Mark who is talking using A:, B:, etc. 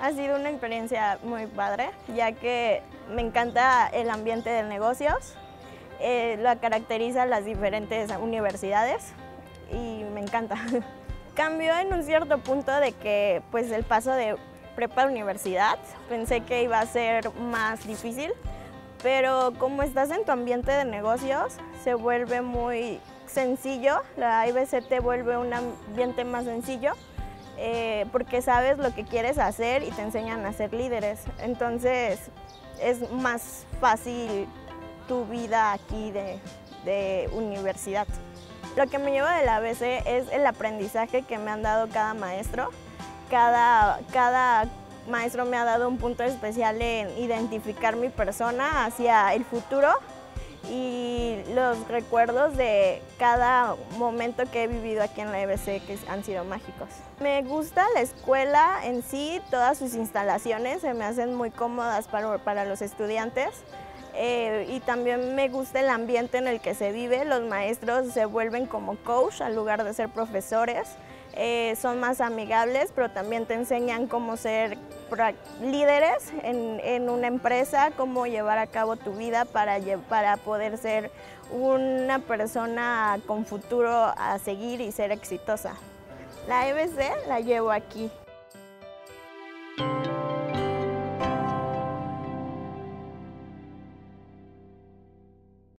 A: Ha sido una experiencia muy padre, ya que me encanta el ambiente de negocios, eh, lo caracteriza las diferentes universidades y me encanta. Cambió en un cierto punto de que pues el paso de prepa a universidad, pensé que iba a ser más difícil, pero como estás en tu ambiente de negocios, se vuelve muy sencillo, la IBC te vuelve un ambiente más sencillo eh, porque sabes lo que quieres hacer y te enseñan a ser líderes. Entonces es más fácil tu vida aquí de, de universidad. Lo que me lleva de la ABC es el aprendizaje que me han dado cada maestro. Cada, cada maestro me ha dado un punto especial en identificar mi persona hacia el futuro y los recuerdos de cada momento que he vivido aquí en la EBC que han sido mágicos. Me gusta la escuela en sí, todas sus instalaciones se me hacen muy cómodas para, para los estudiantes. Eh, y también me gusta el ambiente en el que se vive, los maestros se vuelven como coach al lugar de ser profesores, eh, son más amigables, pero también te enseñan cómo ser líderes en, una empresa, cómo llevar a cabo tu vida para, para poder ser una persona con futuro a seguir y ser exitosa. La EBC la llevo aquí.